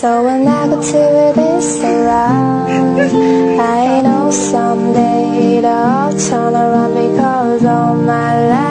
So when negativity surrounds, I know someday it'll turn around because all my life.